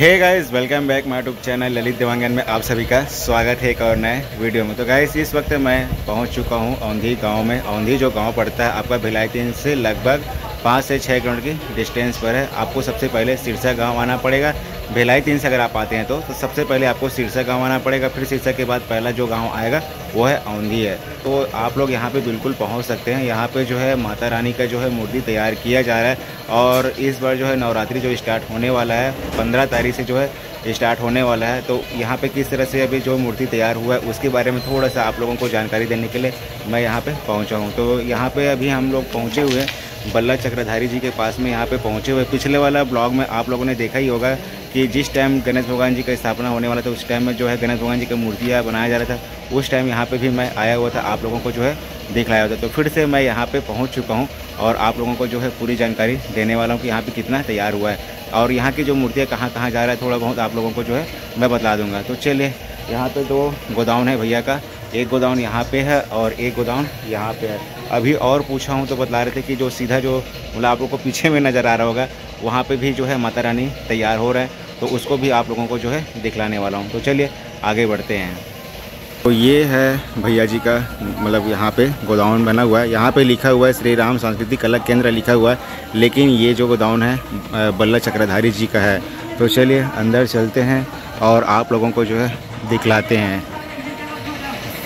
Hey guys welcome back my YouTube channel Lalit Dewangan में आप सभी का स्वागत है एक और नए वीडियो में। तो गाइस इस वक्त मैं पहुँच चुका हूँ औंधी गाँव में। औंधी जो गाँव पड़ता है, आपका भिलाई तीन से लगभग पाँच से छः किलोमीटर की डिस्टेंस पर है। आपको सबसे पहले सिरसा गाँव आना पड़ेगा। भिलाई तीन से अगर आप आते हैं तो, तो सबसे पहले आपको सिरसा गाँव आना पड़ेगा फिर सिरसा के बाद पहला जो गाँव आएगा वो है औंधी है। तो आप लोग यहाँ पे बिल्कुल पहुँच सकते हैं। यहाँ पे जो है माता रानी का जो है मूर्ति तैयार किया जा रहा है और इस बार जो है नवरात्रि जो स्टार्ट होने वाला है पंद्रह तारीख से जो है स्टार्ट होने वाला है। तो यहाँ पे किस तरह से अभी जो मूर्ति तैयार हुआ है उसके बारे में थोड़ा सा आप लोगों को जानकारी देने के लिए मैं यहाँ पे पहुँचा हूँ। तो यहाँ पे अभी हम लोग पहुँचे हुए हैं। बल्ला चक्रधारी जी के पास में यहाँ पे पहुँचे हुए। पिछले वाला ब्लॉग में आप लोगों ने देखा ही होगा कि जिस टाइम गणेश भगवान जी का स्थापना होने वाला था, उस टाइम में जो है गणेश भगवान जी का मूर्तियाँ बनाया जा रहा था, उस टाइम यहाँ पे भी मैं आया हुआ था, आप लोगों को जो है दिखलाया था। तो फिर से मैं यहाँ पे पहुँच चुका हूँ और आप लोगों को जो है पूरी जानकारी देने वाला हूँ कि यहाँ पर कितना तैयार हुआ है। और यहाँ की जो मूर्तियाँ कहाँ कहाँ जा रहा है, थोड़ा बहुत आप लोगों को जो है मैं बता दूँगा। तो चलिए, यहाँ पे दो गोदाउन है भैया का एक गोदाउन यहाँ पे है और एक गोदाउन यहाँ पे है। अभी और पूछा हूँ तो बतला रहे थे कि जो सीधा जो मतलब आप लोग को पीछे में नज़र आ रहा होगा, वहाँ पे भी जो है माता रानी तैयार हो रहा है तो उसको भी आप लोगों को जो है दिखलाने वाला हूँ। तो चलिए, आगे बढ़ते हैं। तो ये है भैया जी का मतलब यहाँ पे गोदाउन बना हुआ है। यहाँ पे लिखा हुआ है श्री राम सांस्कृतिक कला केंद्र लिखा हुआ है, लेकिन ये जो गोदाउन है बल्ला चक्रधारी जी का है। तो चलिए, अंदर चलते हैं और आप लोगों को जो है दिखलाते हैं।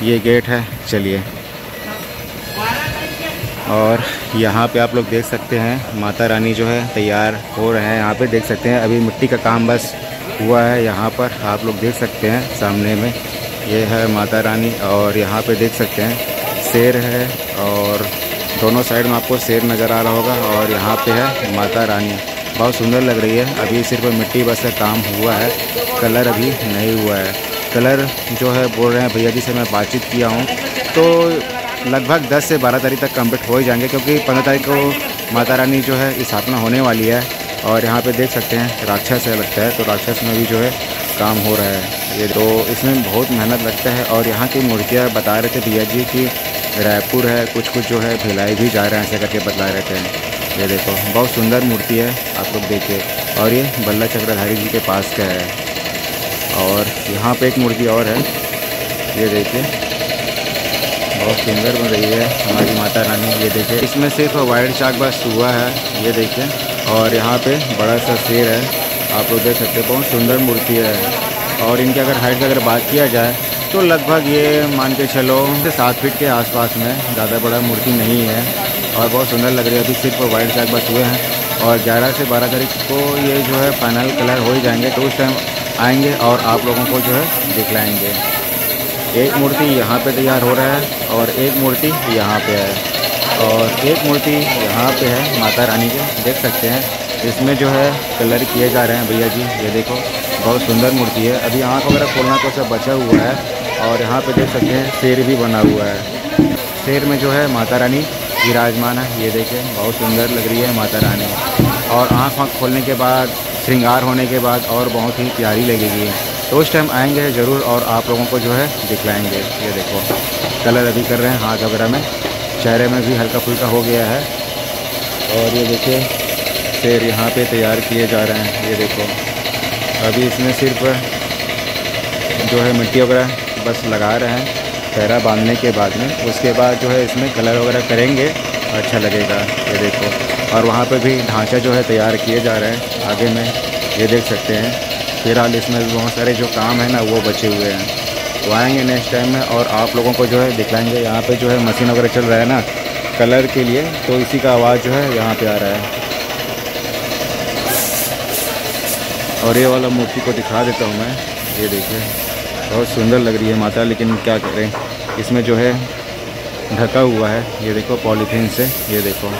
ये गेट है, चलिए। और यहाँ पे आप लोग देख सकते हैं, माता रानी जो है तैयार हो रहे हैं। यहाँ पे देख सकते हैं, अभी मिट्टी का काम बस हुआ है यहाँ पर। आप लोग देख सकते हैं सामने में, ये है माता रानी और यहाँ पे देख सकते हैं, शेर है और दोनों साइड में आपको शेर नज़र आ रहा होगा और यहाँ पे है माता रानी। बहुत सुंदर लग रही है, अभी सिर्फ़ मिट्टी बस से काम हुआ है, कलर अभी नहीं हुआ है। कलर जो है बोल रहे हैं, भैया जी से मैं बातचीत किया हूँ। तो लगभग 10 से 12 तारीख तक कंप्लीट हो ही जाएँगे, क्योंकि 15 तारीख को माता रानी जो है स्थापना होने वाली है। और यहाँ पे देख सकते हैं, राक्षस है लगता है तो राक्षस में भी जो है काम हो रहा है। ये तो इसमें बहुत मेहनत लगता है। और यहाँ की मूर्तियाँ बता रहे थे भैया जी कि रायपुर है कुछ कुछ जो है भिलाई भी जा रहे हैं, ऐसे करके बतला रहे थे। ये देखो, बहुत सुंदर मूर्ति है, आप लोग देखिए। और ये बल्ला चक्रधारी जी के पास का है। और यहाँ पे एक मूर्ति और है। ये देखिए। बहुत सुंदर बन रही है हमारी माता रानी। ये देखिए, इसमें सिर्फ़ वाइट चाक बस हुआ है। ये देखिए, और यहाँ पे बड़ा सा शेर है। आप लोग देख सकते हैं, बहुत सुंदर मूर्ति है। और इनकी अगर हाइट की अगर बात किया जाए तो लगभग ये मान के चलो सात फीट के आसपास में ज़्यादा बड़ा मूर्ति नहीं है। और बहुत सुंदर लग रही है। अभी सिर्फ़ वाइट चाक बस हुए हैं। और 11 से 12 तारीख को ये जो है फाइनल कलर हो ही जाएँगे। तो उस टाइम आएँगे और आप लोगों को जो है दिखलाएँगे। एक मूर्ति यहाँ पे तैयार हो रहा है और एक मूर्ति यहाँ पे है। और एक मूर्ति यहाँ पे है माता रानी के। देख सकते हैं, इसमें जो है कलर किए जा रहे हैं भैया जी। ये देखो, बहुत सुंदर मूर्ति है। अभी आँख वगैरह खोलना तो सब बचा हुआ है और यहाँ पे देख सकते हैं शेर भी बना हुआ है। शेर में जो है माता रानी विराजमान है। ये देखें बहुत सुंदर लग रही है माता रानी। और आँख वाँख खोलने के बाद श्रृंगार होने के बाद और बहुत ही प्यारी लगेगी। तो उस टाइम आएँगे ज़रूर और आप लोगों को जो है दिखलाएँगे। ये देखो, कलर अभी कर रहे हैं हाथ वगैरह में। चेहरे में भी हल्का फुल्का हो गया है। और ये देखिए, फिर यहाँ पे तैयार किए जा रहे हैं। ये देखो, अभी इसमें सिर्फ़ जो है मिट्टी वगैरह बस लगा रहे हैं, पैरा बांधने के बाद में। उसके बाद जो है इसमें कलर वगैरह करेंगे अच्छा लगेगा। ये देखो और वहाँ पे भी ढांचा जो है तैयार किए जा रहे हैं। आगे में ये देख सकते हैं। फ़िलहाल इसमें भी बहुत सारे जो काम है ना, वो बचे हुए हैं। तो आएँगे नेक्स्ट टाइम में और आप लोगों को जो है दिखलाएँगे। यहाँ पे जो है मशीन वगैरह चल रहा है ना, कलर के लिए तो इसी का आवाज़ जो है यहाँ पे आ रहा है। और ये वाला मूर्ति को दिखा देता हूँ मैं। ये देखिए, बहुत सुंदर लग रही है माता, लेकिन क्या करें? इसमें जो है ढका हुआ है। ये देखो, पॉलीथीन से, ये देखो।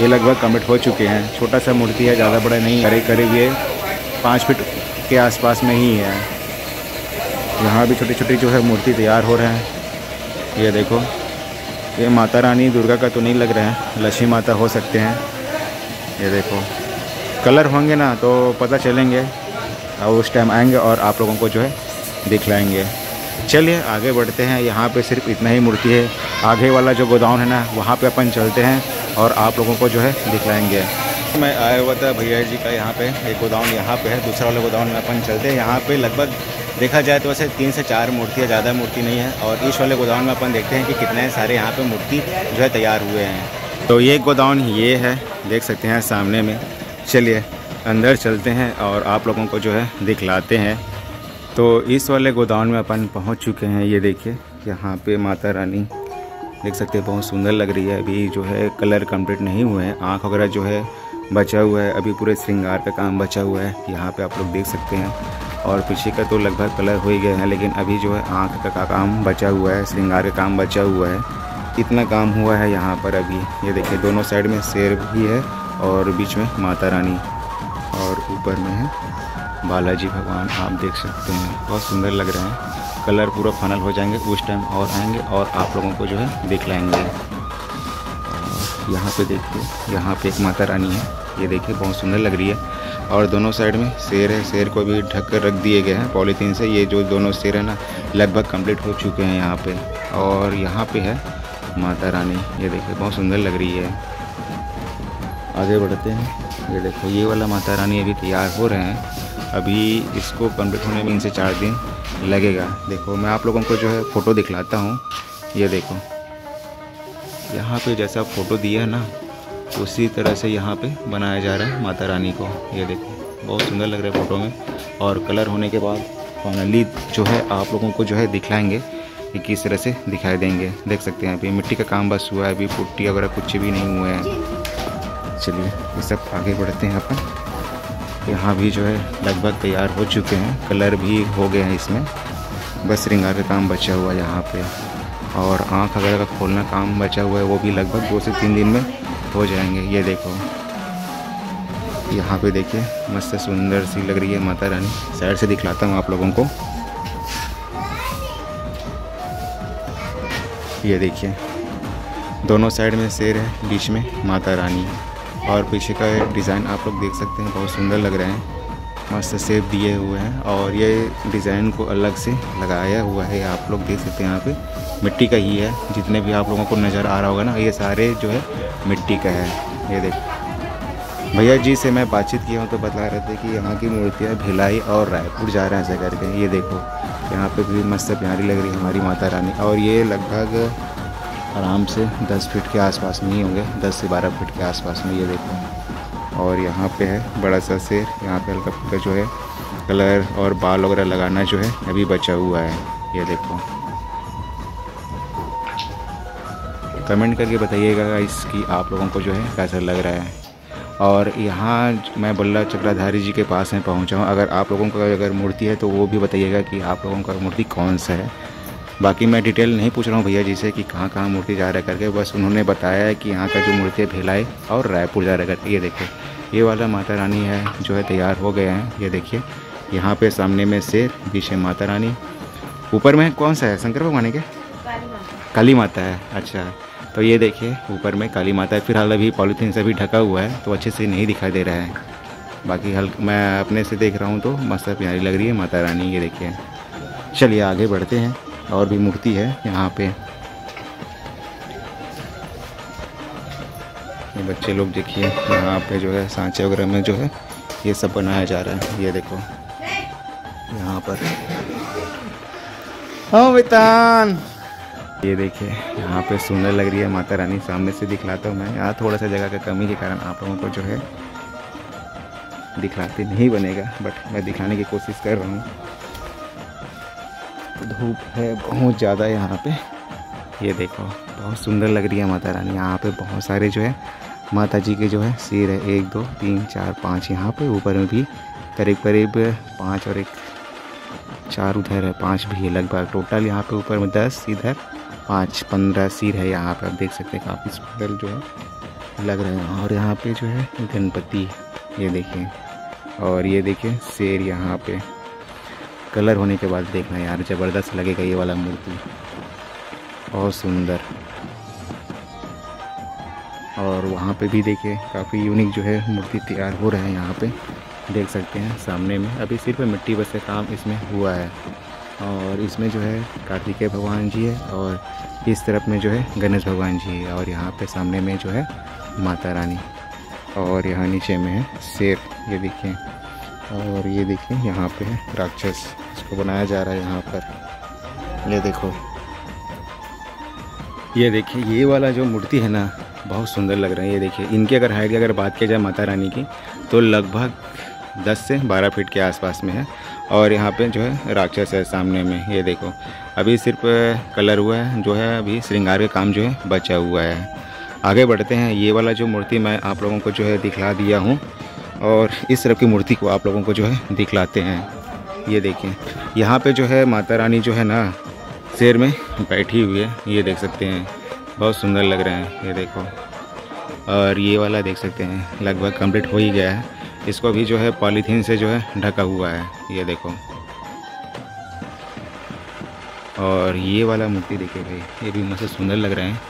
ये लगभग कमिट हो चुके हैं। छोटा सा मूर्ति है, ज़्यादा बड़ा नहीं। करीब करीब ये पाँच फिट के आसपास में ही है। यहाँ भी छोटी छोटी जो है मूर्ति तैयार हो रहे हैं। ये देखो, ये माता रानी दुर्गा का तो नहीं लग रहा है, लक्ष्मी माता हो सकते हैं। ये देखो, कलर होंगे ना तो पता चलेंगे। और उस टाइम आएँगे और आप लोगों को जो है दिखलाएँगे। चलिए, आगे बढ़ते हैं। यहाँ पे सिर्फ़ इतना ही मूर्ति है। आगे वाला जो गोदाम है ना, वहाँ पे अपन चलते हैं। और आप लोगों को जो है दिखलाएँगे। मैं आया हुआ था भैया जी का यहाँ पे, एक गोदाउन यहाँ पे है, दूसरा वाले गोदाउन में अपन चलते हैं। यहाँ पे लगभग देखा जाए तो वैसे तीन से चार मूर्तियाँ, ज़्यादा मूर्ति नहीं है और इस वाले गोदाउन में अपन देखते हैं कि कितने सारे यहाँ पे मूर्ति जो है तैयार हुए हैं। तो ये गोदाउन ये है, देख सकते हैं सामने में। चलिए, अंदर चलते हैं और आप लोगों को जो है दिखलाते हैं। तो इस वाले गोदाउन में अपन पहुँच चुके हैं, ये देखिए, यहाँ पे माता रानी। देख सकते हैं, बहुत सुंदर लग रही है। अभी जो है, कलर कंप्लीट नहीं हुए हैं। आँख वगैरह जो है, बचा हुआ है। अभी पूरे श्रृंगार का काम बचा हुआ है। यहाँ पे आप लोग देख सकते हैं। और पीछे का तो लगभग कलर हो ही गए हैं, लेकिन अभी जो है, आँख का काम बचा हुआ है, श्रृंगार का काम बचा हुआ है। इतना काम हुआ है यहाँ पर अभी। ये देखिए, दोनों साइड में शेर भी है और बीच में माता रानी। और ऊपर में है बालाजी भगवान, आप देख सकते हैं। बहुत सुंदर लग रहे हैं। कलर पूरा फाइनल हो जाएँगे उस टाइम और आएँगे और आप लोगों को जो है दिख लाएँगे। यहाँ पे देखिए, यहाँ पे एक माता रानी है। ये देखिए, बहुत सुंदर लग रही है। और दोनों साइड में शेर है। शेर को भी ढक कर रख दिए गए हैं पॉलीथीन से। ये जो दोनों शेर है ना, लगभग कंप्लीट हो चुके हैं यहाँ पे। और यहाँ पे है माता रानी। ये देखिए, बहुत सुंदर लग रही है। आगे बढ़ते हैं। ये देखो, ये वाला माता रानी अभी तैयार हो रहे हैं। अभी इसको कंप्लीट होने में इनसे चार दिन लगेगा। देखो, मैं आप लोगों को जो है फ़ोटो दिखलाता हूँ। ये देखो। यहाँ पे जैसा फ़ोटो दिया है ना, उसी तरह से यहाँ पे बनाया जा रहा है माता रानी को। ये देखो, बहुत सुंदर लग रहा है फ़ोटो में। और कलर होने के बाद फाइनली जो है आप लोगों को जो है दिखलाएँगे कि किस तरह से दिखाई देंगे। देख सकते हैं अभी मिट्टी का काम बस हुआ है, अभी पुट्टी वगैरह कुछ भी नहीं हुए हैं। चलिए, ये सब आगे बढ़ते हैं अपन। यहाँ भी जो है लगभग तैयार हो चुके हैं। कलर भी हो गए हैं इसमें। बस श्रृंगार का काम बचा हुआ है यहाँ पे। और आँख वगैरह का खोलना काम बचा हुआ है, वो भी लगभग दो से तीन दिन में हो जाएँगे। ये देखो। यहाँ पे देखिए, मस्त सुंदर सी लग रही है माता रानी। साइड से दिखलाता हूँ आप लोगों को। ये देखिए, दोनों साइड में शेर है, बीच में माता रानी। और पीछे का डिज़ाइन आप लोग देख सकते हैं, बहुत सुंदर लग रहे हैं। मस्त सेप दिए हुए हैं और ये डिज़ाइन को अलग से लगाया हुआ है, आप लोग देख सकते हैं यहाँ पे। मिट्टी का ही है, जितने भी आप लोगों को नज़र आ रहा होगा ना, ये सारे जो है मिट्टी का है। ये देख। भैया जी से मैं बातचीत किया हूँ तो बता रहे थे कि यहाँ की मूर्तियाँ भिलाई और रायपुर जा रहे हैं ऐसा करके। ये देखो, यहाँ पे भी मस्त प्यारी लग रही है हमारी माता रानी। और ये लगभग आराम से 10 फीट के आसपास में ही होंगे 10 से 12 फीट के आसपास में ये देखो। और यहाँ पे है बड़ा सा शेर, यहाँ पे हल्का फुल्का जो है कलर और बाल वगैरह लगाना जो है अभी बचा हुआ है, ये देखो। कमेंट करके बताइएगा इसकी आप लोगों को जो है कैसा लग रहा है। और यहाँ मैं बल्ला चक्राधारी जी के पास में पहुँचा हूँ, अगर आप लोगों का अगर मूर्ति है तो वो भी बताइएगा कि आप लोगों का मूर्ति कौन सा है। बाकी मैं डिटेल नहीं पूछ रहा हूँ भैया जी से कि कहाँ कहाँ मूर्ति जा रहा है करके बस उन्होंने बताया है कि यहाँ का जो मूर्ति है भिलाई और रायपुर जा रहा है करके ये देखिए। ये वाला माता रानी है जो है तैयार हो गए हैं ये देखिए। यहाँ पे सामने में शेर पीछे माता रानी। ऊपर में कौन सा है? शंकर भगवान के काली माता है अच्छा। तो ये देखिए ऊपर में काली माता है। फ़िलहाल अभी पॉलीथीन से भी ढका हुआ है तो अच्छे से नहीं दिखाई दे रहा है। बाकी हल मैं अपने से देख रहा हूँ तो मस्त प्यारी लग रही है माता रानी ये देखिए। चलिए आगे बढ़ते हैं। और भी मूर्ति है यहाँ पे। ये बच्चे लोग देखिए, यहाँ पे जो है, सांचे वगैरह में जो है, ये सब बनाया जा रहा है। ये देखो, यहाँ पर। हाँ ये देखिए, यहाँ पे सुंदर लग रही है माता रानी। सामने से दिखलाता हूँ मैं। यहाँ थोड़ा सा जगह का कमी के कारण आप लोगों को जो है, दिखलाते नहीं बनेगा, बट मैं दिखाने की कोशिश कर रहा हूँ। धूप है, बहुत ज़्यादा यहाँ पे। ये देखो, बहुत सुंदर लग रही है माता रानी। यहाँ पे बहुत सारे जो है माता जी के जो है सिर है। एक, दो, तीन, चार, पाँच यहाँ पे। ऊपर में भी करीब करीब पाँच और एक, चार उधर है, पाँच भी है लगभग। टोटल यहाँ पे ऊपर में दस, इधर पाँच, पंद्रह सिर है यहाँ पे। आप देख सकते हैं, काफ़ी सुंदर जो है लग रहे हैं। और यहाँ पे जो है गणपति, ये देखिए। और ये देखिए, शेर यहाँ पे। कलर होने के बाद देखना यार, ज़बरदस्त लगेगा ये वाला मूर्ति। बहुत सुंदर। और वहाँ पे भी देखिए, काफ़ी यूनिक जो है मूर्ति तैयार हो रहे हैं यहाँ पे। देख सकते हैं सामने में। अभी सिर्फ़ मिट्टी बस काम इसमें हुआ है। और इसमें जो है कार्तिकेय भगवान जी है और इस तरफ़ में जो है गणेश भगवान जी है। और यहाँ पे सामने में जो है माता रानी। और यहाँ नीचे में है शेर, ये देखिए। और ये देखिए, यहाँ पे है राक्षस। इसको बनाया जा रहा है यहाँ पर। ये देखो। ये देखिए, ये वाला जो मूर्ति है ना, बहुत सुंदर लग रहा है। ये देखिए, इनकी अगर हाइट की अगर बात की जाए माता रानी की तो लगभग 10 से 12 फीट के आसपास में है। और यहाँ पे जो है राक्षस है सामने में, ये देखो। अभी सिर्फ़ कलर हुआ है, जो है अभी श्रृंगार का काम जो है बचा हुआ है। आगे बढ़ते हैं। ये वाला जो मूर्ति मैं आप लोगों को जो है दिखला दिया हूँ, और इस तरफ़ की मूर्ति को आप लोगों को जो है दिखलाते हैं। ये देखें यहाँ पे जो है माता रानी जो है ना, शेर में बैठी हुई है, ये देख सकते हैं। बहुत सुंदर लग रहे हैं, ये देखो। और ये वाला देख सकते हैं, लगभग कंप्लीट हो ही गया है। इसको भी जो है पॉलीथीन से जो है ढका हुआ है, ये देखो। और ये वाला मूर्ति देखिए भाई, ये भी मस्त सुंदर लग रहे हैं।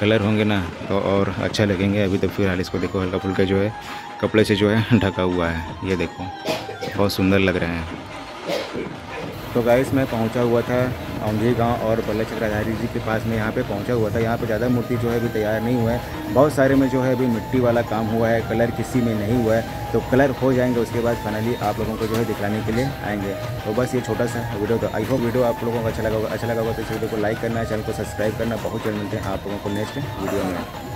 कलर होंगे ना तो और अच्छा लगेंगे। अभी तो फ़िलहाल इसको देखो हल्का फुल्का जो है, कपड़े से जो है ढका हुआ है, ये देखो। बहुत सुंदर लग रहे हैं। तो गाइस मैं पहुँचा हुआ था औंधी गाँव और बल्ला चक्राधारी जी के पास में यहाँ पे पहुँचा हुआ था। यहाँ पे ज़्यादा मूर्ति जो है अभी तैयार नहीं हुआ है। बहुत सारे में जो है अभी मिट्टी वाला काम हुआ है, कलर किसी में नहीं हुआ है। तो कलर हो जाएँगे, उसके बाद फाइनली आप लोगों को जो है दिखलाने के लिए आएँगे। तो बस ये छोटा सा वीडियो तो आई होप वीडियो आप लोगों को अच्छा लगा अच्छा लगा तो इस वीडियो को लाइक करना, चैनल को सब्सक्राइब करना। बहुत जल्द मिलते हैं आप लोगों को नेक्स्ट वीडियो में।